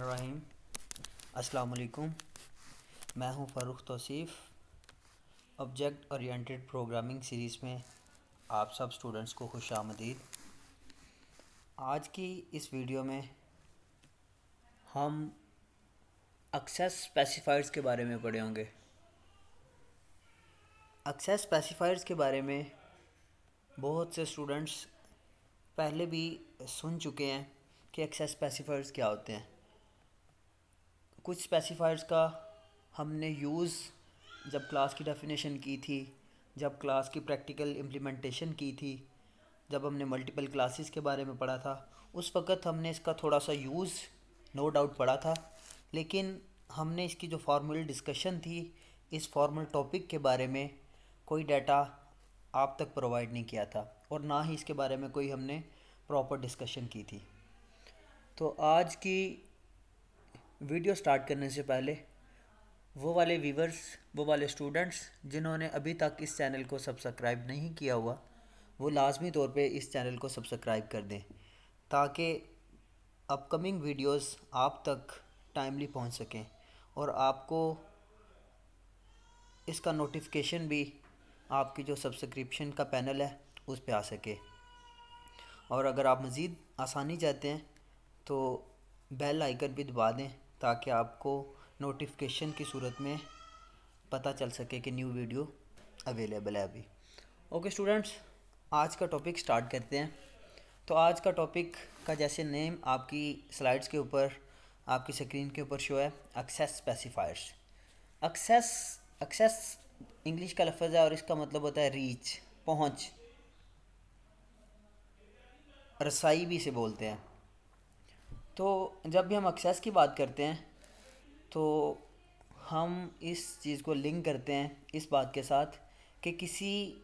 रहीम अस्सलाम वालेकुम मैं हूँ Farooq Tauseef object oriented programming series में आप सब स्टूडेंट्स को खुश आमदीद। आज की इस वीडियो में हम एक्सेस स्पेसिफायर्स के बारे में पढ़े होंगे। एक्सेस स्पेसिफायर्स के बारे में बहुत से स्टूडेंट्स पहले भी सुन चुके हैं कि एक्सेस स्पेसिफायर्स क्या होते हैं। कुछ स्पेसिफायर्स का हमने यूज़ जब क्लास की डेफिनेशन की थी, जब क्लास की प्रैक्टिकल इम्प्लीमेंटेशन की थी, जब हमने मल्टीपल क्लासेस के बारे में पढ़ा था, उस वक़्त हमने इसका थोड़ा सा यूज़ नो डाउट पढ़ा था, लेकिन हमने इसकी जो फॉर्मल डिस्कशन थी, इस फॉर्मल टॉपिक के बारे में कोई डाटा आप तक प्रोवाइड नहीं किया था और ना ही इसके बारे में कोई हमने प्रॉपर डिस्कशन की थी। तो आज की वीडियो स्टार्ट करने से पहले, वो वाले व्यूवर्स, वो वाले स्टूडेंट्स, जिन्होंने अभी तक इस चैनल को सब्सक्राइब नहीं किया हुआ, वो लाजमी तौर पे इस चैनल को सब्सक्राइब कर दें, ताकि अपकमिंग वीडियोस आप तक टाइमली पहुँच सकें और आपको इसका नोटिफिकेशन भी आपकी जो सब्सक्रिप्शन का पैनल है, उस पर आ सके। और अगर आप मज़ीद आसानी चाहते हैं तो बेल आइकन भी दबा दें ताकि आपको नोटिफिकेशन की सूरत में पता चल सके कि न्यू वीडियो अवेलेबल है अभी। ओके स्टूडेंट्स आज का टॉपिक स्टार्ट करते हैं। तो आज का टॉपिक का जैसे नेम आपकी स्लाइड्स के ऊपर, आपकी स्क्रीन के ऊपर शो है access specifiers access access English का लफ्ज़ है और इसका मतलब होता है रीच पहुँच। रसाई भी इसे बोलते हैं। तो जब भी हम एक्सेस की बात करते हैं तो हम इस चीज़ को लिंक करते हैं, इस बात के साथ कि किसी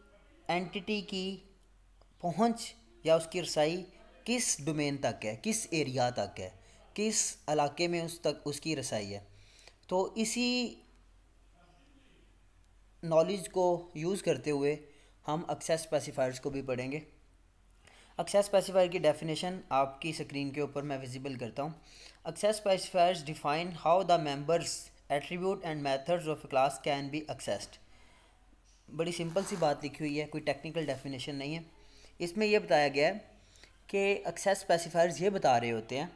एंटिटी की पहुँच या उसकी रसाई किस डोमेन तक है, किस एरिया तक है, किस इलाके में उस तक, उसकी रसाई है। तो इसी नॉलेज को यूज़ करते हुए हम एक्सेस स्पेसिफायर्स को भी पढ़ेंगे। एक्सेस स्पेसिफायर की डेफिनेशन आपकी स्क्रीन के ऊपर मैं विजिबल करता हूँ। Access specifiers define how the members attribute and methods of class can be accessed बड़ी सिंपल सी बात लिखी हुई है, कोई टेक्निकल डेफिनेशन नहीं है। इसमें यह बताया गया है कि एक्सेस स्पेसिफायर्स ये बता रहे होते हैं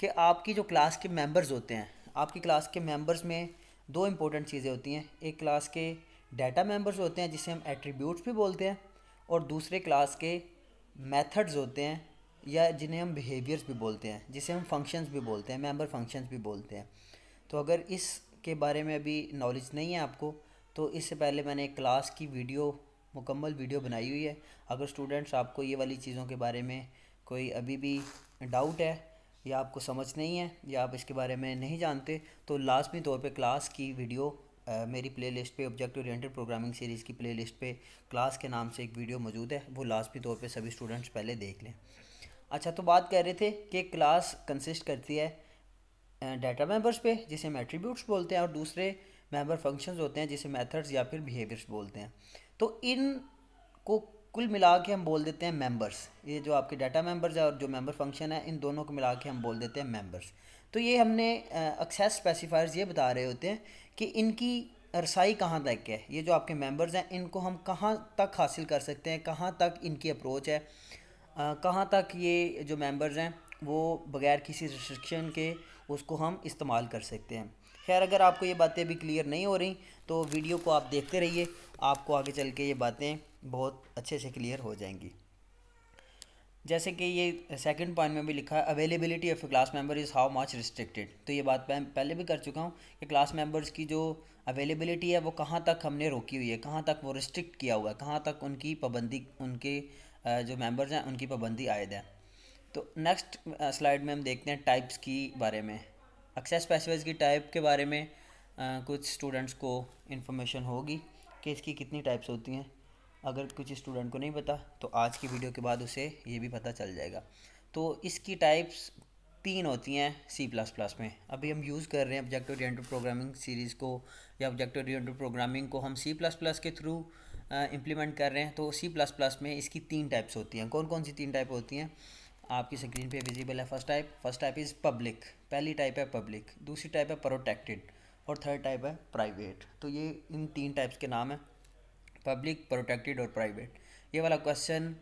कि आपकी जो क्लास के मेंबर्स होते हैं, आपकी क्लास के मेंबर्स में दो इंपॉर्टेंट चीज़ें होती हैं। एक क्लास के डाटा मेंबर्स होते हैं, जिसे हम एट्रीब्यूट्स भी बोलते हैं, और दूसरे क्लास के मेथड्स होते हैं या जिन्हें हम बिहेवियर्स भी बोलते हैं, जिसे हम फ़ंक्शंस भी बोलते हैं मेंबर फ़ंक्शंस भी बोलते हैं। तो अगर इसके बारे में अभी नॉलेज नहीं है आपको तो इससे पहले मैंने एक क्लास की वीडियो मुकम्मल वीडियो बनाई हुई है। अगर स्टूडेंट्स आपको ये वाली चीज़ों के बारे में कोई अभी भी डाउट है, या आपको समझ नहीं है, या आप इसके बारे में नहीं जानते तो लाजमी तौर पे क्लास की वीडियो मेरी प्लेलिस्ट पे ऑब्जेक्ट ओरिएंटेड प्रोग्रामिंग सीरीज़ की प्लेलिस्ट पे क्लास के नाम से एक वीडियो मौजूद है, वो लाजमी तौर पे सभी स्टूडेंट्स पहले देख लें। अच्छा तो बात कर रहे थे कि क्लास कंसिस्ट करती है डाटा मेंबर्स पे, जिसे हम एट्रीब्यूट्स बोलते हैं, और दूसरे मेंबर फ़ंक्शंस होते हैं, जिसे मेथड्स या फिर बिहेवियर्स बोलते हैं। तो इन को कुल मिला के हम बोल देते हैं मेंबर्स ये जो आपके डाटा मेंबर्स है और जो मेंबर फ़ंक्शन है, इन दोनों को मिला के हम बोल देते हैं मेंबर्स तो ये हमने एक्सेस स्पेसिफायर्स ये बता रहे होते हैं कि इनकी रसाई कहाँ तक है। ये जो आपके मेंबर्स हैं, इनको हम कहाँ तक हासिल कर सकते हैं, कहाँ तक इनकी अप्रोच है। कहाँ तक ये जो मेंबर्स हैं, वो बग़ैर किसी रिस्ट्रिक्शन के उसको हम इस्तेमाल कर सकते हैं। खैर, अगर आपको ये बातें अभी क्लियर नहीं हो रही तो वीडियो को आप देखते रहिए। आपको आगे चल के ये बातें बहुत अच्छे से क्लियर हो जाएँगी। जैसे कि ये सेकंड पॉइंट में भी लिखा है availability of class member is how much restricted तो ये बात मैं पहले भी कर चुका हूँ कि क्लास मेंबर्स की जो अवेलेबिलिटी है, वो कहाँ तक हमने रोकी हुई है, कहाँ तक वो रिस्ट्रिक्ट किया हुआ है, कहाँ तक उनकी पाबंदी, उनके जो मेंबर्स हैं, उनकी पाबंदी आयद है। तो नेक्स्ट स्लाइड में हम देखते हैं टाइप्स की बारे में। एक्सेस पैसवेज की टाइप के बारे में कुछ स्टूडेंट्स को इन्फॉर्मेशन होगी कि इसकी कितनी टाइप्स होती हैं। अगर कुछ स्टूडेंट को नहीं पता तो आज की वीडियो के बाद उसे ये भी पता चल जाएगा। तो इसकी टाइप्स तीन होती हैं सी प्लस प्लस में। अभी हम यूज़ कर रहे हैं ऑब्जेक्ट ओरिएंटेड प्रोग्रामिंग सीरीज़ को, या ऑब्जेक्ट ओरिएंटेड प्रोग्रामिंग को हम सी प्लस प्लस के थ्रू इम्प्लीमेंट कर रहे हैं। तो सी प्लस प्लस में इसकी तीन टाइप्स होती हैं। कौन कौन सी तीन टाइप होती हैं? आपकी स्क्रीन पे विजिबल है first type first type is public पहली टाइप है पब्लिक दूसरी टाइप है प्रोटेक्टेड और थर्ड टाइप है प्राइवेट तो ये इन तीन टाइप्स के नाम हैं। पब्लिक प्रोटेक्टेड और प्राइवेट ये वाला क्वेश्चन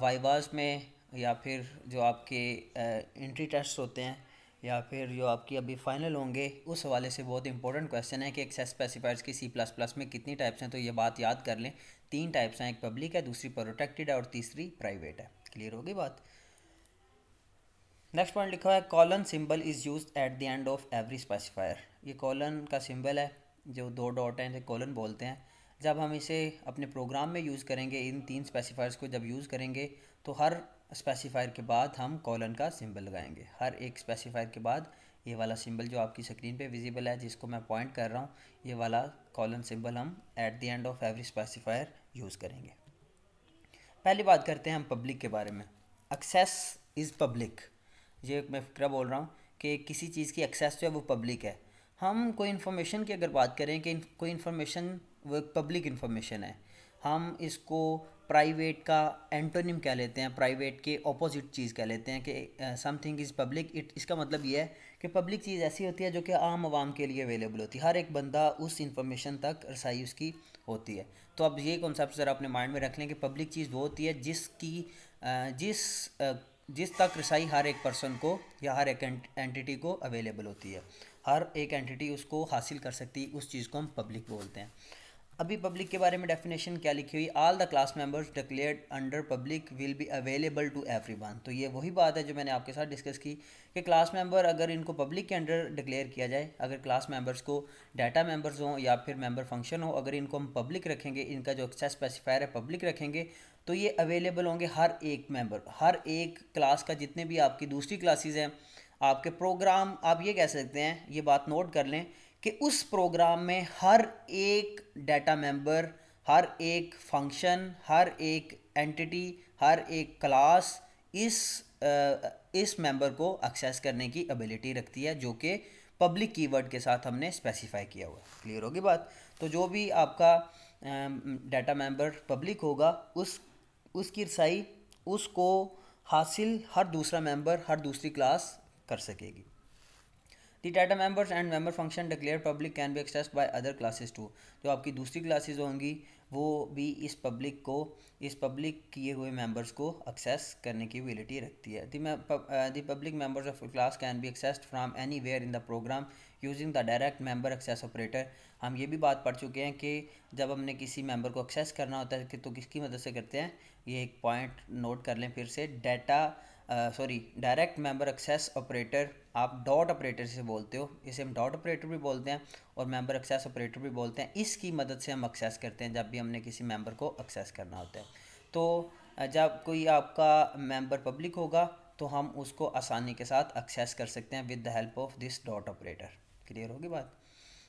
वाइवाज में या फिर जो आपके इंट्री टेस्ट होते हैं या फिर जो आपकी अभी फाइनल होंगे, उस हवाले से बहुत इंपॉर्टेंट क्वेश्चन है कि एक्सेस स्पेसिफायर्स की सी प्लस प्लस में कितनी टाइप्स हैं तो ये बात याद कर लें। तीन टाइप्स हैं, एक पब्लिक है, दूसरी प्रोटेक्टेड है और तीसरी प्राइवेट है। क्लियर होगी बात? नेक्स्ट पॉइंट लिखा है colon symbol is use at the end of every specifier ये कॉलन का सिंबल है, जो दो डॉट हैं कॉलन बोलते हैं। जब हम इसे अपने प्रोग्राम में यूज़ करेंगे, इन तीन स्पेसिफायर्स को जब यूज़ करेंगे तो हर स्पेसिफायर के बाद हम कॉलन का सिंबल लगाएँगे। हर एक स्पेसिफायर के बाद ये वाला सिंबल जो आपकी स्क्रीन पे विजिबल है, जिसको मैं पॉइंट कर रहा हूँ, ये वाला कॉलन सिंबल हम at the end of every specifier use करेंगे। पहली बात करते हैं हम पब्लिक के बारे में। एक्सेस इज़ पब्लिक ये मैं फिक्रा बोल रहा हूँ कि किसी चीज़ की एक्सेस जो है वो पब्लिक है। हम कोई इन्फॉर्मेशन की अगर बात करें कि कोई इन्फॉर्मेशन वो पब्लिक इन्फॉर्मेशन है। हम इसको प्राइवेट का एंटोनिम कह लेते हैं प्राइवेट के ऑपोजिट चीज़ कह लेते हैं कि समथिंग इज़ पब्लिक इट इसका मतलब ये है कि पब्लिक चीज़ ऐसी होती है जो कि आम आवाम के लिए अवेलेबल होती है। हर एक बंदा उस इंफॉर्मेशन तक रसाई उसकी होती है। तो अब ये कॉन्सेप्ट ज़रा अपने माइंड में रख लें कि पब्लिक चीज़ वो होती है जिसकी जिस जिस तक रसाई हर एक पर्सन को या हर एक एंटिटी को अवेलेबल होती है। हर एक एंटिटी उसको हासिल कर सकती है, उस चीज़ को हम पब्लिक बोलते हैं। अभी पब्लिक के बारे में डेफिनेशन क्या लिखी हुई? All the class members declared under public will be available to everyone तो ये वही बात है जो मैंने आपके साथ डिस्कस की कि क्लास मेंबर अगर इनको पब्लिक के अंडर डिक्लेयर किया जाए, अगर क्लास मेंबर्स को डाटा मेंबर्स हों या फिर मेंबर फ़ंक्शन हो, अगर इनको हम पब्लिक रखेंगे, इनका जो एक्सेस स्पेसिफायर है पब्लिक रखेंगे तो ये अवेलेबल होंगे हर एक मेंबर हर एक क्लास का जितने भी आपकी दूसरी क्लासेज हैं, आपके प्रोग्राम आप ये कह सकते हैं, ये बात नोट कर लें कि उस प्रोग्राम में हर एक डाटा मेंबर, हर एक फ़ंक्शन, हर एक एंटिटी, हर एक क्लास इस इस मेंबर को एक्सेस करने की एबिलिटी रखती है, जो कि पब्लिक कीवर्ड के साथ हमने स्पेसिफाई किया हुआ है। क्लियर होगी बात? तो जो भी आपका डाटा मेंबर पब्लिक होगा, उस, उसकी रसाई उसको हासिल हर दूसरा मेंबर, हर दूसरी क्लास कर सकेगी। The data members and member function declare public can be access by other classes too जो आपकी दूसरी क्लासेस होंगी, वो भी इस पब्लिक को, इस पब्लिक किए हुए मेंबर्स को एक्सेस करने की एबिलिटी रखती है। The public members of class can be accessed from anywhere in the program using the direct member access operator हम ये भी बात पढ़ चुके हैं कि जब हमने किसी मेंबर को एक्सेस करना होता है कि तो किसकी मदद से करते हैं? ये एक पॉइंट नोट कर लें फिर से। Data sorry direct member access operator आप डॉट ऑपरेटर से बोलते हो, इसे हम डॉट ऑपरेटर भी बोलते हैं और मेंबर एक्सेस ऑपरेटर भी बोलते हैं। इसकी मदद से हम एक्सेस करते हैं जब भी हमने किसी मेंबर को एक्सेस करना होता है। तो जब कोई आपका मेंबर पब्लिक होगा तो हम उसको आसानी के साथ एक्सेस कर सकते हैं with the help of this dot operator clear होगी बात?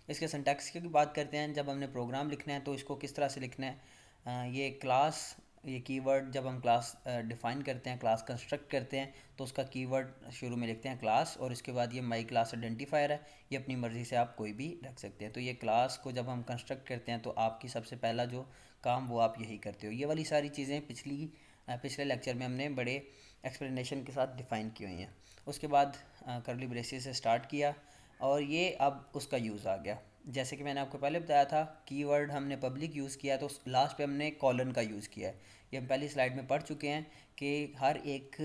इसके सिंटैक्स की बात करते हैं। जब हमने प्रोग्राम लिखना है तो इसको किस तरह से लिखना है? ये क्लास ये कीवर्ड जब हम क्लास डिफ़ाइन करते हैं क्लास कंस्ट्रक्ट करते हैं तो उसका कीवर्ड शुरू में लिखते हैं क्लास और इसके बाद ये माई क्लास आइडेंटिफायर है, ये अपनी मर्ज़ी से आप कोई भी रख सकते हैं। तो ये क्लास को जब हम कंस्ट्रक्ट करते हैं तो आपकी सबसे पहला जो काम वो आप यही करते हो। ये वाली सारी चीज़ें पिछली पिछले लेक्चर में हमने बड़े एक्सप्लेनेशन के साथ डिफ़ाइन की हुई हैं। उसके बाद करली ब्रेसिस से स्टार्ट किया और ये अब उसका यूज़ आ गया। जैसे कि मैंने आपको पहले बताया था कीवर्ड हमने पब्लिक यूज़ किया तो लास्ट पे हमने कॉलन का यूज़ किया है। ये हम पहली स्लाइड में पढ़ चुके हैं कि हर एक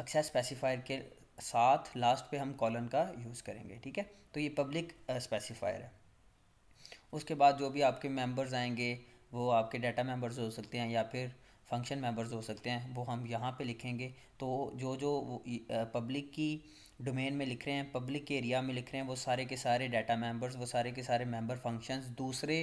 एक्सेस स्पेसिफायर के साथ लास्ट पे हम कॉलन का यूज़ करेंगे, ठीक है? तो ये पब्लिक स्पेसिफायर है। उसके बाद जो भी आपके मेंबर्स आएँगे, वो आपके डाटा मेंबर्स हो सकते हैं या फिर फ़ंक्शन मेंबर्स हो सकते हैं, वो हम यहाँ पे लिखेंगे। तो जो जो पब्लिक की डोमेन में लिख रहे हैं पब्लिक एरिया में लिख रहे हैं, वो सारे के सारे डाटा मेंबर्स वो सारे के सारे मेंबर फ़ंक्शंस दूसरे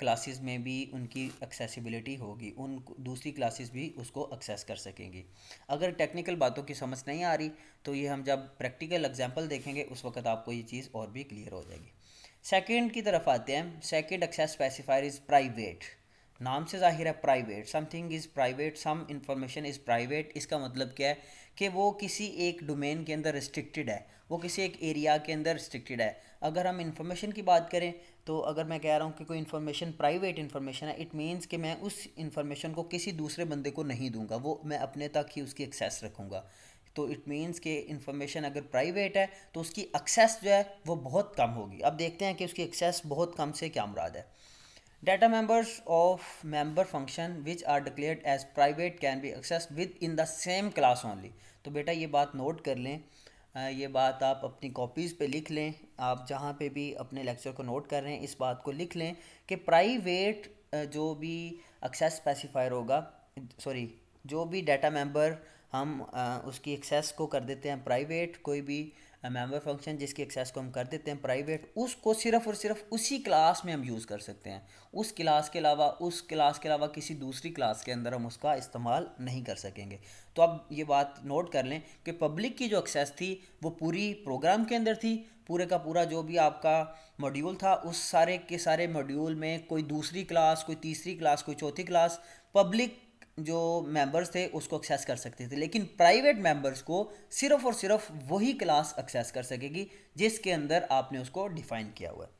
क्लासेस में भी उनकी एक्सेसिबिलिटी होगी। उन दूसरी क्लासेस भी उसको एक्सेस कर सकेंगी। अगर टेक्निकल बातों की समझ नहीं आ रही तो ये हम जब प्रैक्टिकल एग्ज़ाम्पल देखेंगे, उस वक्त आपको ये चीज़ और भी क्लियर हो जाएगी। सेकेंड की तरफ़ आते हैं। Second access specifier is private नाम से ज़ाहिर है private something is private some information is private इसका मतलब क्या है? कि वो किसी एक डोमेन के अंदर रिस्ट्रिक्टेड है, वो किसी एक एरिया के अंदर रिस्ट्रिक्टेड है। अगर हम इंफॉर्मेशन की बात करें तो अगर मैं कह रहा हूँ कि कोई इन्फॉर्मेशन प्राइवेट इन्फॉर्मेशन है इट मीन्स कि मैं उस इन्फॉर्मेशन को किसी दूसरे बंदे को नहीं दूँगा, वो मैं अपने तक ही उसकी एक्सेस रखूँगा। तो इट मीन्स कि इन्फॉर्मेशन अगर प्राइवेट है तो उसकी एक्सेस जो है, वो बहुत कम होगी। अब देखते हैं कि उसकी एक्सेस बहुत कम से क्या मुराद है। Members of member function which are declared as private can be access within the same class only तो बेटा ये बात नोट कर लें। ये बात आप अपनी कॉपीज़ पे लिख लें। आप जहाँ पे भी अपने लेक्चर को नोट कर रहे हैं, इस बात को लिख लें कि प्राइवेट जो भी एक्सेस स्पेसिफायर होगा सॉरी जो भी डाटा मेंबर हम उसकी एक्सेस को कर देते हैं प्राइवेट कोई भी मेंबर फ़ंक्शन जिसकी एक्सेस को हम कर देते हैं प्राइवेट उसको सिर्फ़ और सिर्फ़ उसी क्लास में हम यूज़ कर सकते हैं। उस क्लास के अलावा, उस क्लास के अलावा किसी दूसरी क्लास के अंदर हम उसका इस्तेमाल नहीं कर सकेंगे। तो अब ये बात नोट कर लें कि पब्लिक की जो एक्सेस थी, वो पूरी प्रोग्राम के अंदर थी। पूरे का पूरा जो भी आपका मॉड्यूल था, उस सारे के सारे मॉड्यूल में कोई दूसरी क्लास कोई तीसरी क्लास कोई चौथी क्लास पब्लिक जो मेंबर्स थे उसको एक्सेस कर सकते थे। लेकिन प्राइवेट मेंबर्स को सिर्फ़ और सिर्फ़ वही क्लास एक्सेस कर सकेगी जिसके अंदर आपने उसको डिफाइन किया हुआ है।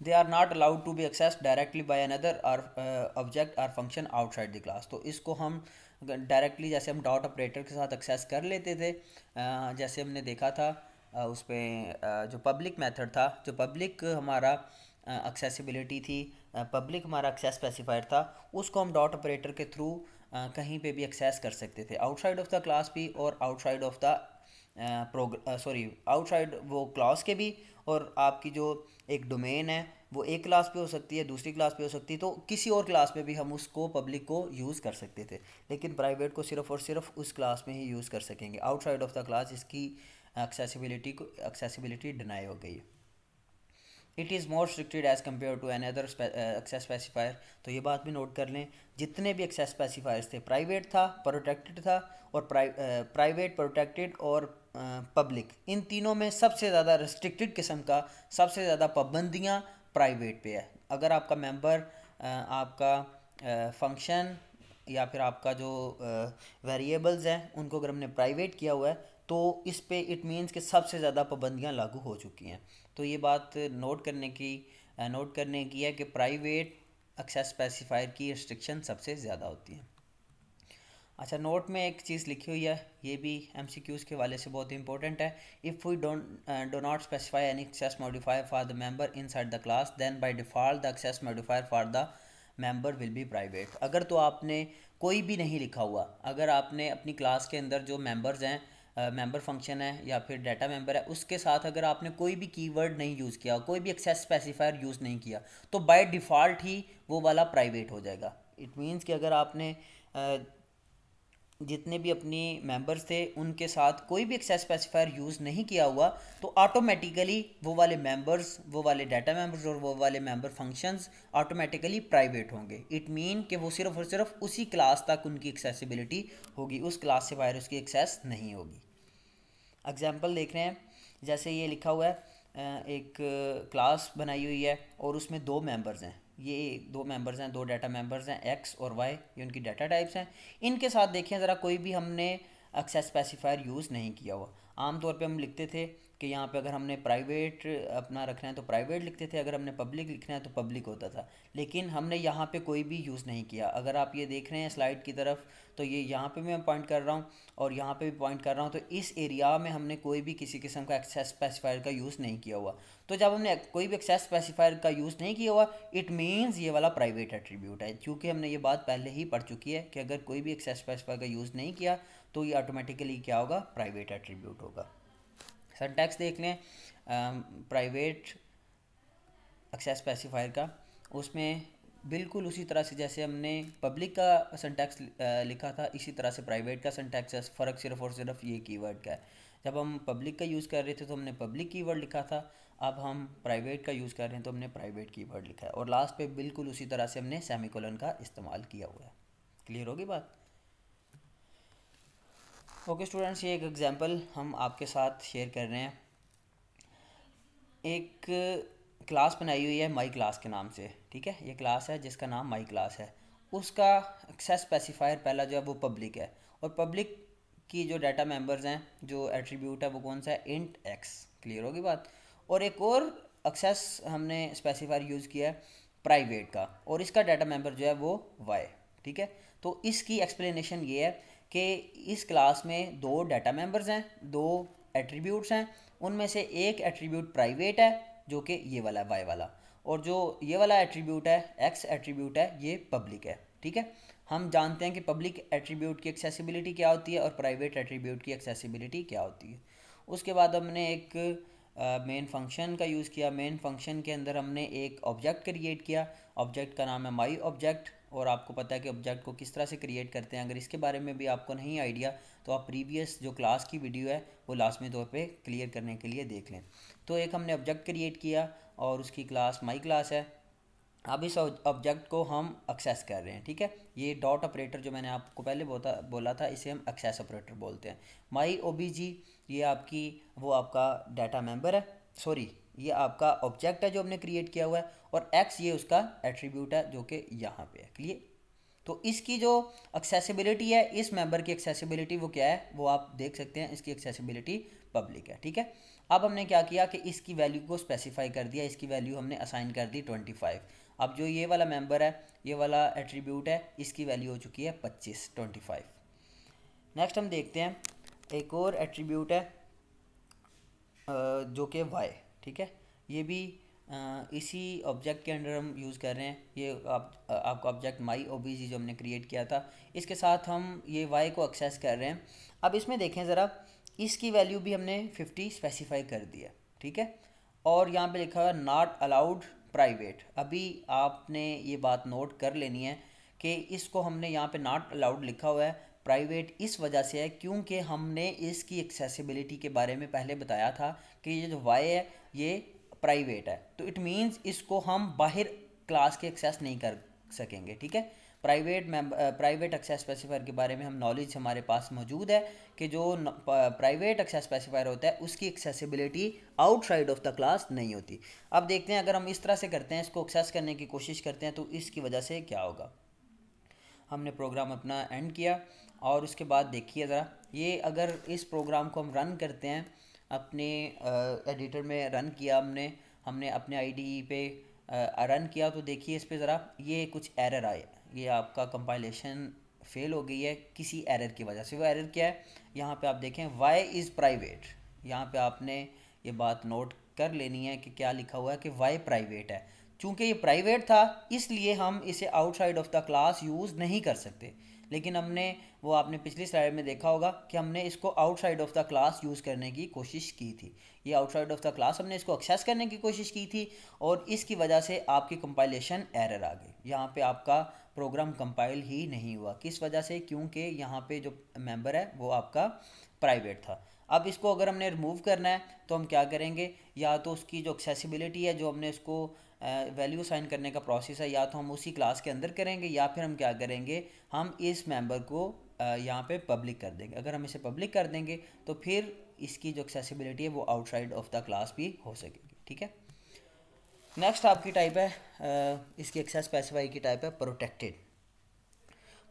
They are not allowed to be access directly by another or object or function outside the class तो इसको हम डायरेक्टली जैसे हम डॉट ऑपरेटर के साथ एक्सेस कर लेते थे uh, जैसे हमने देखा था uh, उस पर uh, जो पब्लिक मेथड था जो पब्लिक हमारा एक्सेसिबिलिटी थी पब्लिक हमारा एक्सेस स्पेसिफायर था, उसको हम डॉट ऑपरेटर के थ्रू कहीं पे भी एक्सेस कर सकते थे। आउटसाइड ऑफ़ द क्लास भी और outside of the prog sorry outside वो क्लास के भी और आपकी जो एक डोमेन है, वो एक क्लास पे हो सकती है, दूसरी क्लास पे हो सकती है तो किसी और क्लास में भी हम उसको पब्लिक को यूज़ कर सकते थे। लेकिन प्राइवेट को सिर्फ़ और सिर्फ़ उस क्लास में ही यूज़ कर सकेंगे। आउटसाइड ऑफ़ द क्लास इसकी एक्सेसिबिलिटी को एक्सेसिबिलिटी डिनाई हो गई। है it is more stricted as compare to an other access specifier तो ये बात भी नोट कर लें। जितने भी एक्सेस स्पेसिफायर्स थे प्राइवेट था प्रोटेक्टेड था और प्राइवेट प्रोटेक्टेड uh, और पब्लिक uh, इन तीनों में सबसे ज़्यादा रिस्ट्रिक्टेड किस्म का सबसे ज़्यादा पाबंदियाँ प्राइवेट पे है। अगर आपका मेंबर uh, आपका फ़ंक्शन या फिर आपका जो वेरिएबल्स हैं उनको अगर हमने प्राइवेट किया हुआ है तो इस पे इट मीन्स कि सबसे ज़्यादा पाबंदियाँ लागू हो चुकी हैं। तो ये बात नोट करने की नोट करने की है कि प्राइवेट एक्सेस स्पेसिफायर की रिस्ट्रिक्शन सबसे ज़्यादा होती है। अच्छा नोट में एक चीज़ लिखी हुई है, ये भी एम सी क्यूज़ के वाले से बहुत इंपॉर्टेंट है। If we don't do not specify any access modifier for the member inside the class then by default the access modifier for the member will be private अगर तो आपने कोई भी नहीं लिखा हुआ, अगर आपने अपनी क्लास के अंदर जो मेंबर्स हैं मेंबर फ़ंक्शन है या फिर डाटा मेंबर है, उसके साथ अगर आपने कोई भी कीवर्ड नहीं यूज़ किया, कोई भी एक्सेस स्पेसिफायर यूज़ नहीं किया तो बाय डिफ़ॉल्ट ही वो वाला प्राइवेट हो जाएगा। इट मीन्स कि अगर आपने जितने भी अपनी मेंबर्स थे, उनके साथ कोई भी एक्सेस स्पेसिफायर यूज़ नहीं किया हुआ तो ऑटोमेटिकली वो वाले मेंबर्स वो वाले डाटा मेंबर्स और वो वाले मेंबर फ़ंक्शंस ऑटोमेटिकली प्राइवेट होंगे। इट मीन कि वो सिर्फ़ और सिर्फ़ उसी क्लास तक उनकी एक्सेसिबिलिटी होगी, उस क्लास से बाहर उसकी एक्सेस नहीं होगी। एग्ज़ाम्पल देख रहे हैं, जैसे ये लिखा हुआ है एक क्लास बनाई हुई है और उसमें दो मेंबर्स हैं। ये दो मेंबर्स हैं, दो डाटा मेंबर्स हैं एक्स और वाई ये उनकी डाटा टाइप्स हैं। इनके साथ देखें, ज़रा कोई भी हमने एक्सेस स्पेसिफायर यूज़ नहीं किया हुआ। आमतौर पे हम लिखते थे कि यहाँ पे अगर हमने प्राइवेट अपना रखना है तो प्राइवेट लिखते थे, अगर हमने पब्लिक लिखना है तो पब्लिक होता था। लेकिन हमने यहाँ पे कोई भी यूज़ नहीं किया। अगर आप ये देख रहे हैं स्लाइड की तरफ़ तो ये यहाँ पे मैं पॉइंट कर रहा हूँ और यहाँ पे भी पॉइंट कर रहा हूँ। तो इस एरिया में हमने कोई भी किसी किस्म का एक्सेस स्पेसिफायर का यूज़ नहीं किया हुआ। तो जब हमने कोई भी एक्सेस स्पेसिफायर का यूज़ नहीं किया हुआ इट मीन्स ये वाला प्राइवेट एट्रीब्यूट है। क्योंकि हमने ये बात पहले ही पढ़ चुकी है कि अगर कोई भी एक्सेस स्पेसिफायर का यूज़ नहीं किया तो ये ऑटोमेटिकली क्या होगा? प्राइवेट एट्रीब्यूट होगा। सनटैक्स देख लें प्राइवेट एक्सेस स्पेसिफायर का, उसमें बिल्कुल उसी तरह से जैसे हमने पब्लिक का संटैक्स लिखा था, इसी तरह से प्राइवेट का संटैक्स फ़र्क सिर्फ़ और सिर्फ़ ये कीवर्ड का है। जब हम पब्लिक का यूज़ कर रहे थे तो हमने पब्लिक कीवर्ड लिखा था, अब हम प्राइवेट का यूज़ कर रहे हैं तो हमने प्राइवेट कीवर्ड लिखा है। और लास्ट पे बिल्कुल उसी तरह से हमने सेमिकोलन का इस्तेमाल किया हुआ है। क्लियर होगी बात? ओके स्टूडेंट्स, ये एक एग्जांपल हम आपके साथ शेयर कर रहे हैं। एक क्लास बनाई हुई है माई क्लास के नाम से, ठीक है? ये क्लास है जिसका नाम माई क्लास है। उसका एक्सेस स्पेसिफायर पहला जो है वो पब्लिक है। और पब्लिक की जो डाटा मेंबर्स हैं, जो एट्रीब्यूट है वो कौन सा है? इंट एक्स क्लियर होगी बात? और एक और एक्सेस हमने स्पेसिफायर यूज़ किया है प्राइवेट का। और इसका डाटा मेंबर जो है वो वाई ठीक है? तो इसकी एक्सप्लेनेशन ये है कि इस क्लास में दो डाटा मेंबर्स हैं, दो एट्रीब्यूट्स हैं, उनमें से एक एट्रीब्यूट प्राइवेट है, जो कि ये वाला है वाई वाला। और जो ये वाला एट्रीब्यूट है एक्स एट्रीब्यूट है, ये पब्लिक है, ठीक है? हम जानते हैं कि पब्लिक एट्रीब्यूट की एक्सेसिबिलिटी क्या होती है और प्राइवेट एट्रीब्यूट की एक्सेसिबिलिटी क्या होती है। उसके बाद हमने एक मेन uh, फ़ंक्शन का यूज़ किया। मेन फ़ंक्शन के अंदर हमने एक ऑब्जेक्ट क्रिएट किया। ऑब्जेक्ट का नाम है माई ऑब्जेक्ट और आपको पता है कि ऑब्जेक्ट को किस तरह से क्रिएट करते हैं। अगर इसके बारे में भी आपको नहीं आइडिया तो आप प्रीवियस जो क्लास की वीडियो है वो लाजमी तौर पे क्लियर करने के लिए देख लें। तो एक हमने ऑब्जेक्ट क्रिएट किया और उसकी क्लास माई क्लास है। अब इस ऑब्जेक्ट को हम एक्सेस कर रहे हैं, ठीक है? ये डॉट ऑपरेटर जो मैंने आपको पहले बोता बोला था, इसे हम एक्सेस ऑपरेटर बोलते हैं। माई ओ ये आपकी, वो आपका डाटा मेंबर है। सॉरी ये आपका ऑब्जेक्ट है जो हमने क्रिएट किया हुआ है और एक्स ये उसका एट्रीब्यूट है जो कि यहाँ पे है क्लियर तो इसकी जो एक्सेसिबिलिटी है, इस मेंबर की एक्सेसिबिलिटी वो क्या है? वो आप देख सकते हैं, इसकी एक्सेसिबिलिटी पब्लिक है, ठीक है? अब हमने क्या किया कि इसकी वैल्यू को स्पेसिफाई कर दिया, इसकी वैल्यू हमने असाइन कर दी ट्वेंटी फाइव अब जो ये वाला मेंबर है, ये वाला एट्रीब्यूट है, इसकी वैल्यू हो चुकी है पच्चीस ट्वेंटी फाइव नेक्स्ट हम देखते हैं, एक और एट्रीब्यूट है जो कि वाई ठीक है? ये भी इसी ऑब्जेक्ट के अंडर हम यूज़ कर रहे हैं। ये आप आपका ऑब्जेक्ट माई ओ बी जी जो हमने क्रिएट किया था, इसके साथ हम ये वाई को एक्सेस कर रहे हैं। अब इसमें देखें ज़रा, इसकी वैल्यू भी हमने फिफ्टी स्पेसिफाई कर दिया ठीक है? और यहाँ पे लिखा हुआ नॉट अलाउड प्राइवेट। अभी आपने ये बात नोट कर लेनी है कि इसको हमने यहाँ पे नॉट अलाउड लिखा हुआ है। प्राइवेट इस वजह से है क्योंकि हमने इसकी एक्सेसिबिलिटी के बारे में पहले बताया था कि ये जो वाई है, ये प्राइवेट है। तो इट मीन्स इसको हम बाहर क्लास के एक्सेस नहीं कर सकेंगे, ठीक है? प्राइवेट प्राइवेट एक्सेस स्पेसिफायर के बारे में हम नॉलेज हमारे पास मौजूद है कि जो प्राइवेट एक्सेस स्पेसिफायर होता है, उसकी accessibility outside of the class नहीं होती। अब देखते हैं, अगर हम इस तरह से करते हैं, इसको एक्सेस करने की कोशिश करते हैं तो इसकी वजह से क्या होगा? हमने प्रोग्राम अपना एंड किया और उसके बाद देखिए ज़रा, ये अगर इस प्रोग्राम को हम रन करते हैं, अपने एडिटर में रन किया हमने हमने अपने आईडी पे रन किया तो देखिए इस पर ज़रा, ये कुछ एरर आए ये आपका कंपाइलेशन फेल हो गई है किसी एरर की वजह से। वो एरर क्या है? यहाँ पे आप देखें वाई इज़ प्राइवेट यहाँ पे आपने ये बात नोट कर लेनी है कि क्या लिखा हुआ है कि वाई प्राइवेट है। चूँकि ये प्राइवेट था, इसलिए हम इसे outside of the class use नहीं कर सकते। लेकिन हमने, वो आपने पिछली स्लाइड में देखा होगा कि हमने इसको outside of the class use करने की कोशिश की थी। ये आउटसाइड ऑफ़ द क्लास हमने इसको एक्सेस करने की कोशिश की थी और इसकी वजह से आपकी कंपाइलेशन एरर आ गई। यहाँ पे आपका प्रोग्राम कंपाइल ही नहीं हुआ। किस वजह से? क्योंकि यहाँ पे जो मेंबर है, वो आपका प्राइवेट था। अब इसको अगर हमने रिमूव करना है तो हम क्या करेंगे? या तो उसकी जो एक्सेसिबिलिटी है, जो हमने उसको वैल्यू साइन करने का प्रोसेस है, या तो हम उसी क्लास के अंदर करेंगे, या फिर हम क्या करेंगे, हम इस मेंबर को यहाँ पे पब्लिक कर देंगे। अगर हम इसे पब्लिक कर देंगे तो फिर इसकी जो एक्सेसिबिलिटी है, वो आउटसाइड ऑफ़ द क्लास भी हो सकेगी, ठीक है? नेक्स्ट आपकी टाइप है इसकी एक्सेस स्पेसिफाई की टाइप है प्रोटेक्टेड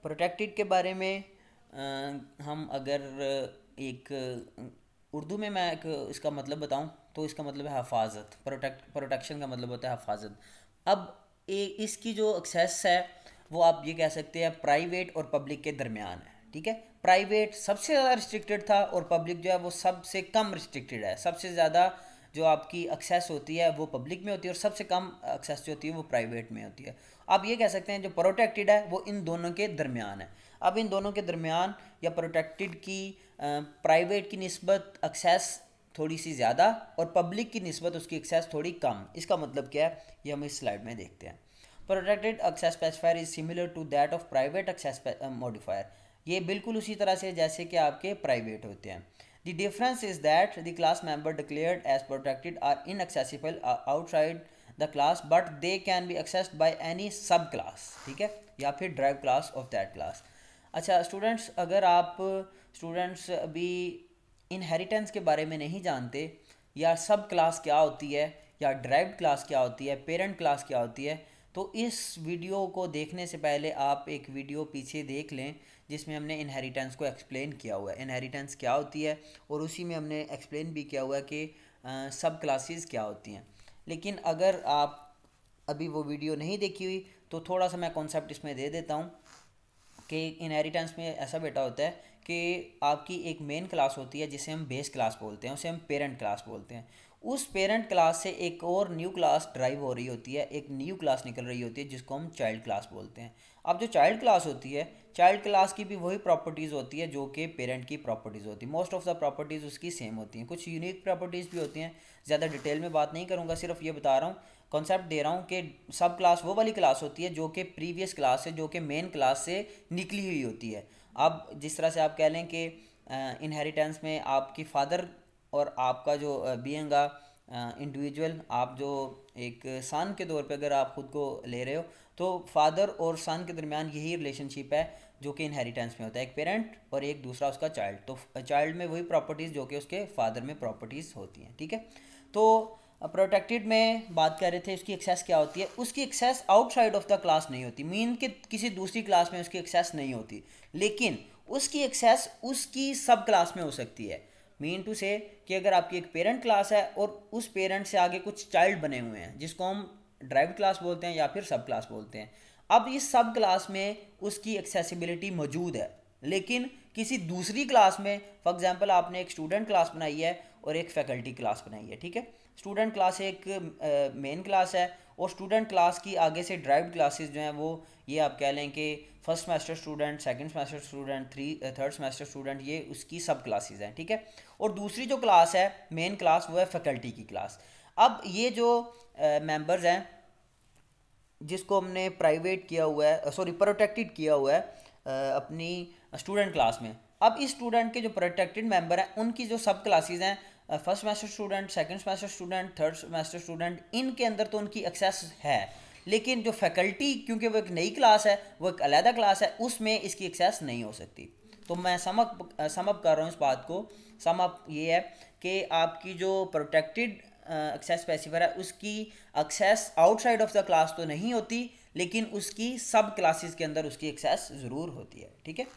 प्रोटेक्टेड के बारे में हम अगर एक, उर्दू में मैं एक, इसका मतलब बताऊँ तो इसका मतलब है हफाजत प्रोटेक्ट प्रोटेक्शन का मतलब होता है हफाजत। अब ए, इसकी जो एक्सेस है वो आप ये कह सकते हैं प्राइवेट और पब्लिक के दरमियान है ठीक है? प्राइवेट सबसे ज़्यादा रिस्ट्रिक्टेड था और पब्लिक जो है वो सबसे कम रिस्ट्रिक्टेड है। सबसे ज़्यादा जो आपकी एक्सेस होती है वो पब्लिक में होती है और सबसे कम एक्सेस जो होती है वो प्राइवेट में होती है। आप ये कह सकते हैं जो प्रोटेक्टेड है वो इन दोनों के दरमियान है। अब इन दोनों के दरमियान या प्रोटेक्टेड की प्राइवेट की नस्बत एक्सेस थोड़ी सी ज़्यादा और पब्लिक की नस्बत उसकी एक्सेस थोड़ी कम। इसका मतलब क्या है? ये हम इस स्लाइड में देखते हैं। Protected access specifier is similar to that of private access modifier ये बिल्कुल उसी तरह से जैसे कि आपके प्राइवेट होते हैं। The difference is that the class member declared as protected are inaccessible outside the class but they can be accessed by any subclass ठीक है? या फिर derived class of that class अच्छा स्टूडेंट्स अगर आप स्टूडेंट्स अभी इनहेरिटेंस के बारे में नहीं जानते, या सब क्लास क्या होती है, या ड्राइव क्लास क्या होती है पेरेंट क्लास क्या होती है तो इस वीडियो को देखने से पहले आप एक वीडियो पीछे देख लें, जिसमें हमने इनहेरिटेंस को एक्सप्लेन किया हुआ है। इनहेरिटेंस क्या होती है, और उसी में हमने एक्सप्लेन भी किया हुआ है कि सब क्लासेस क्या होती हैं। लेकिन अगर आप अभी वो वीडियो नहीं देखी हुई तो थोड़ा सा मैं कॉन्सेप्ट इसमें दे देता हूँ कि इनहेरिटेंस में ऐसा बेटा होता है कि आपकी एक मेन क्लास होती है, जिसे हम बेस क्लास बोलते हैं, उसे हम पेरेंट क्लास बोलते हैं। उस पेरेंट क्लास से एक और न्यू क्लास ड्राइव हो रही होती है, एक न्यू क्लास निकल रही होती है, जिसको हम चाइल्ड क्लास बोलते हैं। अब जो चाइल्ड क्लास होती है चाइल्ड क्लास की भी वही प्रॉपर्टीज़ होती है, जो कि पेरेंट की प्रॉपर्टीज़ होती है। मोस्ट ऑफ़ द प्रॉपर्टीज़ उसकी सेम होती हैं। कुछ यूनिक प्रॉपर्टीज़ भी होती हैं। ज़्यादा डिटेल में बात नहीं करूँगा, सिर्फ़ ये बता रहा हूँ कॉन्सेप्ट दे रहा हूँ कि सब क्लास वो वाली क्लास होती है जो कि प्रीवियस क्लास से, जो कि मेन क्लास से निकली हुई होती है। अब जिस तरह से आप कह लें कि इनहेरिटेंस में आपकी फादर और आपका जो बीएँगा इंडिविजुअल आप जो एक सन के तौर पे अगर आप ख़ुद को ले रहे हो तो फादर और सन के दरमियान यही रिलेशनशिप है जो कि इनहेरिटेंस में होता है। एक पेरेंट और एक दूसरा उसका चाइल्ड तो चाइल्ड में वही प्रॉपर्टीज़ जो कि उसके फादर में प्रॉपर्टीज़ होती हैं, ठीक है? तो प्रोटेक्टेड में बात कर रहे थे, उसकी एक्सेस क्या होती है? उसकी access outside of the class नहीं होती। मीन कि किसी दूसरी क्लास में उसकी एक्सेस नहीं होती। लेकिन उसकी एक्सेस उसकी सब क्लास में हो सकती है। मीन टू से कि अगर आपकी एक पेरेंट क्लास है और उस पेरेंट से आगे कुछ चाइल्ड बने हुए हैं, जिसको हम ड्राइव क्लास बोलते हैं या फिर सब क्लास बोलते हैं, अब इस सब क्लास में उसकी एक्सेसिबिलिटी मौजूद है। लेकिन किसी दूसरी क्लास में फॉर एग्जांपल आपने एक स्टूडेंट क्लास बनाई है और एक फैकल्टी क्लास बनाई है, ठीक है? स्टूडेंट क्लास एक मेन क्लास है और स्टूडेंट क्लास की आगे से ड्राइव क्लासेस जो हैं वो ये आप कह लें कि first semester student second semester student three third semester student ये उसकी सब क्लासेस हैं, ठीक है? और दूसरी जो क्लास है मेन क्लास वो है फैकल्टी की क्लास अब ये जो मेंबर्स हैं, जिसको हमने प्राइवेट किया हुआ है सॉरी प्रोटेक्टेड किया हुआ है अपनी स्टूडेंट क्लास में, अब इस स्टूडेंट के जो प्रोटेक्टेड मेंबर हैं, उनकी जो सब क्लासेस हैं first semester student second semester student third semester student इनके अंदर तो उनकी एक्सेस है। लेकिन जो फैकल्टी क्योंकि वो एक नई क्लास है, वो एक अलहदा क्लास है, उसमें इसकी एक्सेस नहीं हो सकती। तो मैं समअप समअप कर रहा हूँ इस बात को। समअप ये है कि आपकी जो प्रोटेक्टेड एक्सेस स्पेसिफायर है, उसकी access outside of the class तो नहीं होती, लेकिन उसकी सब क्लासेस के अंदर उसकी एक्सेस ज़रूर होती है। ठीक है?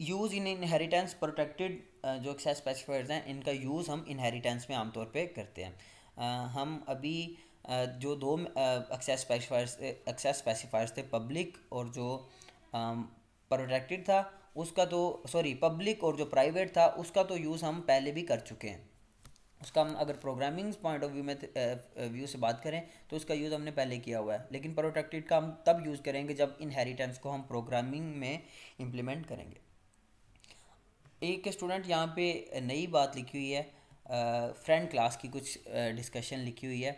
यूज़ इन इनहेरिटेंस प्रोटेक्टेड जो एक्सेस स्पेसिफायर्स हैं इनका यूज़ हम इनहेरिटेंस में आमतौर पे करते हैं। uh, हम अभी uh, जो दो एक्सेस स्पेसिफायर्स एक्सेस स्पेसिफायर्स थे पब्लिक और जो प्रोटेक्टेड था उसका तो सॉरी पब्लिक और जो प्राइवेट था उसका तो यूज़ हम पहले भी कर चुके हैं। उसका हम अगर प्रोग्रामिंग पॉइंट ऑफ़ व्यू में व्यू से बात करें तो उसका यूज़ हमने पहले किया हुआ है। लेकिन प्रोटेक्टेड का हम तब यूज़ करेंगे जब इनहेरिटेंस को हम प्रोग्रामिंग में इम्प्लीमेंट करेंगे। एक स्टूडेंट यहाँ पे नई बात लिखी हुई है फ्रेंड uh, क्लास की कुछ डिस्कशन uh, लिखी हुई है।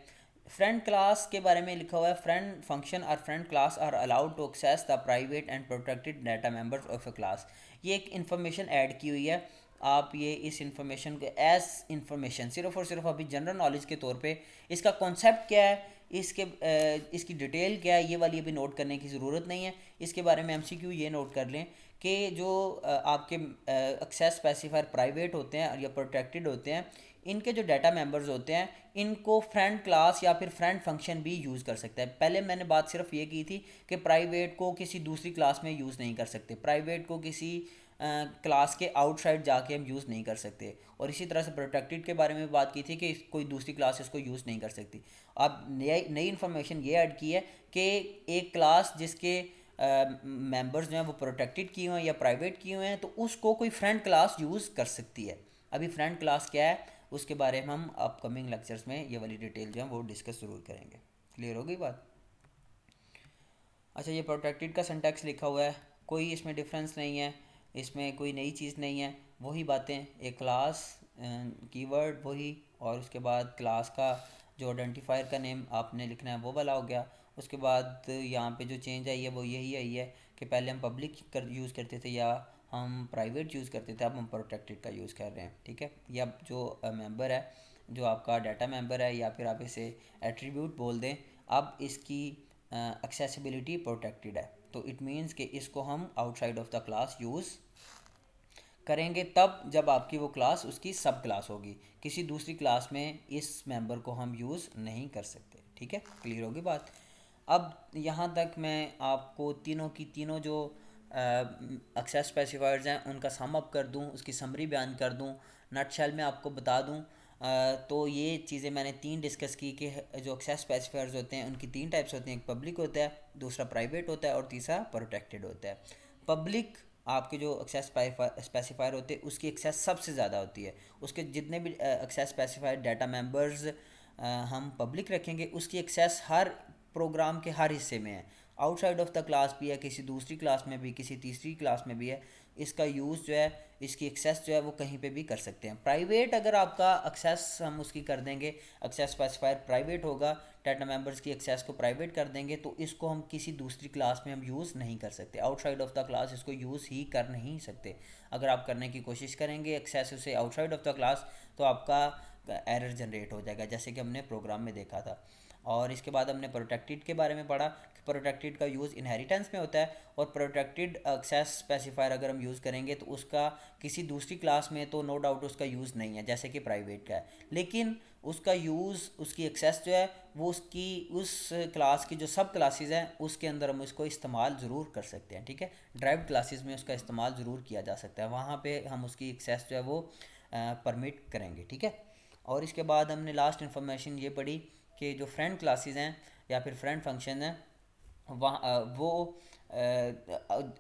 फ्रेंड क्लास के बारे में लिखा हुआ है फ्रेंड फ़ंक्शन और friend class are allowed to access the private and protected data members of a class ये एक इन्फॉर्मेशन ऐड की हुई है। आप ये इस इंफॉर्मेशन को एज इंफॉर्मेशन सिर्फ़ और सिर्फ़ अभी जनरल नॉलेज के तौर पे इसका कॉन्सेप्ट क्या है इसके इसकी डिटेल क्या है ये वाली अभी नोट करने की ज़रूरत नहीं है। इसके बारे में एमसीक्यू ये नोट कर लें कि जो आपके एक्सेस स्पेसिफायर प्राइवेट होते हैं या प्रोटेक्टेड होते हैं, इनके जो डाटा मेंबर्स होते हैं, इनको फ्रेंड क्लास या फिर फ्रेंड फ़ंक्शन भी यूज़ कर सकता है। पहले मैंने बात सिर्फ़ ये की थी कि प्राइवेट को किसी दूसरी क्लास में यूज़ नहीं कर सकते। प्राइवेट को किसी क्लास के आउटसाइड जाके हम यूज़ नहीं कर सकते। और इसी तरह से प्रोटेक्टेड के बारे में बात की थी कि कोई दूसरी क्लास इसको यूज़ नहीं कर सकती। अब नई नई इन्फॉर्मेशन ये ऐड की है कि एक क्लास जिसके मेंबर्स जो हैं वो प्रोटेक्टेड किए हुए हैं या प्राइवेट किए हुए हैं तो उसको कोई फ्रेंड क्लास यूज़ कर सकती है। अभी फ्रेंड क्लास क्या है, उसके बारे में हम अपकमिंग लेक्चर्स में ये वाली डिटेल जो है वो डिस्कस ज़रूर करेंगे। क्लियर हो गई बात? अच्छा ये प्रोटेक्टेड का सेंटेक्स लिखा हुआ है। कोई इसमें डिफरेंस नहीं है, इसमें कोई नई चीज़ नहीं है। वही बातें, एक क्लास कीवर्ड वही, और उसके बाद क्लास का जो आइडेंटिफायर का नेम आपने लिखना है, वो वाला हो गया। उसके बाद यहाँ पे जो चेंज आई है, वो यही आई है कि पहले हम पब्लिक कर यूज़ करते थे या हम प्राइवेट यूज़ करते थे, अब हम प्रोटेक्टेड का यूज़ कर रहे हैं, ठीक है? या जो मेंबर है, जो आपका डाटा मेंबर है या फिर आप इसे एट्रीब्यूट बोल दें, अब इसकी एक्सेसिबिलिटी प्रोटेक्टेड है। तो इट मीन्स कि इसको हम outside of the class use करेंगे, तब जब आपकी वो क्लास उसकी सब क्लास होगी। किसी दूसरी क्लास में इस मेंबर को हम यूज़ नहीं कर सकते, ठीक है? क्लियर होगी बात? अब यहाँ तक मैं आपको तीनों की तीनों जो एक्सेस स्पेसिफायर्स हैं, उनका सम अप कर दूँ, उसकी समरी बयान कर दूँ नट शेल में आपको बता दूँ। तो ये चीज़ें मैंने तीन डिस्कस की कि जो एक्सेस स्पेसिफायर्स होते हैं, उनकी तीन टाइप्स होते हैं, एक पब्लिक होता है, दूसरा प्राइवेट होता है और तीसरा प्रोटेक्टेड होता है। पब्लिक आपके जो एक्सेस स्पेसिफायर होते हैं, उसकी एक्सेस सबसे ज़्यादा होती है। उसके जितने भी एक्सेस स्पेसिफायर डाटा मेंबर्स हम पब्लिक रखेंगे, उसकी एक्सेस हर प्रोग्राम के हर हिस्से में है। आउटसाइड ऑफ़ द क्लास भी है, किसी दूसरी क्लास में भी, किसी तीसरी क्लास में भी है, इसका यूज़ जो है, इसकी एक्सेस जो है, वो कहीं पे भी कर सकते हैं। प्राइवेट अगर आपका एक्सेस हम उसकी कर देंगे एक्सेस स्पेसिफायर प्राइवेट होगा टाटा मेंबर्स की एक्सेस को प्राइवेट कर देंगे तो इसको हम किसी दूसरी क्लास में हम यूज़ नहीं कर सकते। आउटसाइड ऑफ़ द क्लास इसको यूज़ ही कर नहीं सकते। अगर आप करने की कोशिश करेंगे एक्सेस उसे आउटसाइड ऑफ़ द क्लास तो आपका एरर जनरेट हो जाएगा, जैसे कि हमने प्रोग्राम में देखा था। और इसके बाद हमने प्रोटेक्टेड के बारे में पढ़ा कि प्रोटेक्टेड का यूज़ इनहेरिटेंस में होता है और प्रोटेक्टेड एक्सेस स्पेसिफायर अगर हम यूज़ करेंगे तो उसका किसी दूसरी क्लास में तो नो डाउट उसका यूज़ नहीं है, जैसे कि प्राइवेट का है। लेकिन उसका यूज़ उसकी एक्सेस जो है, वो उसकी, उस क्लास की जो सब क्लासेस हैं, उसके अंदर हम उसको इस्तेमाल ज़रूर कर सकते हैं, ठीक है? ड्राइव क्लासेस में उसका इस्तेमाल ज़रूर किया जा सकता है। वहाँ पे हम उसकी एक्सेस जो है वो परमिट करेंगे, ठीक है? और इसके बाद हमने लास्ट इन्फॉर्मेशन ये पढ़ी कि जो फ्रेंड क्लासेस हैं या फिर फ्रेंड फ़ंक्शन हैं, वहाँ वो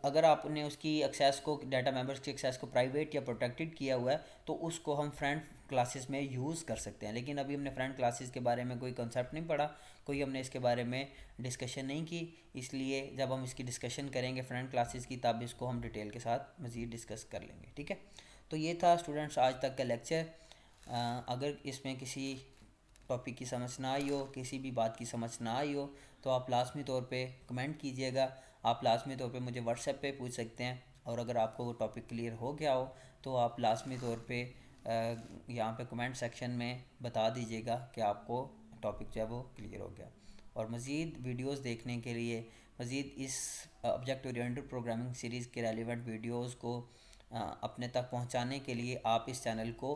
अगर आपने उसकी एक्सेस को डाटा मेंबर्स की एक्सेस को प्राइवेट या प्रोटेक्टेड किया हुआ है तो उसको हम फ्रेंड क्लासेस में यूज़ कर सकते हैं। लेकिन अभी हमने फ्रेंड क्लासेस के बारे में कोई कंसेप्ट नहीं पढ़ा, कोई हमने इसके बारे में डिस्कशन नहीं की। इसलिए जब हम इसकी डिस्कशन करेंगे फ्रेंड क्लासेस की, तब इसको हम डिटेल के साथ मज़ीद डिस्कस कर लेंगे, ठीक है? तो ये था स्टूडेंट्स आज तक का लेक्चर अगर इसमें किसी टॉपिक की समझ ना आई हो, किसी भी बात की समझ ना आई हो तो आप लाजमी तौर पे कमेंट कीजिएगा। आप लाजमी तौर पे मुझे व्हाट्सएप पे पूछ सकते हैं और अगर आपको वो टॉपिक क्लियर हो गया हो तो आप लाजमी तौर पे यहाँ पे कमेंट सेक्शन में बता दीजिएगा कि आपको टॉपिक जो है वो क्लियर हो गया। और मज़ीद वीडियोस देखने के लिए, मज़ीद इस ऑब्जेक्ट ओरिएंटेड प्रोग्रामिंग सीरीज़ के रेलिवेंट वीडियोस को अपने तक पहुँचाने के लिए आप इस चैनल को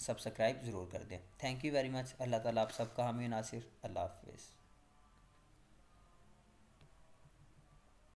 सब्सक्राइब ज़रूर कर दें। थैंक यू वेरी मच अल्लाह ताला आप सबका हामी नासिर अल्लाह हाफिज़।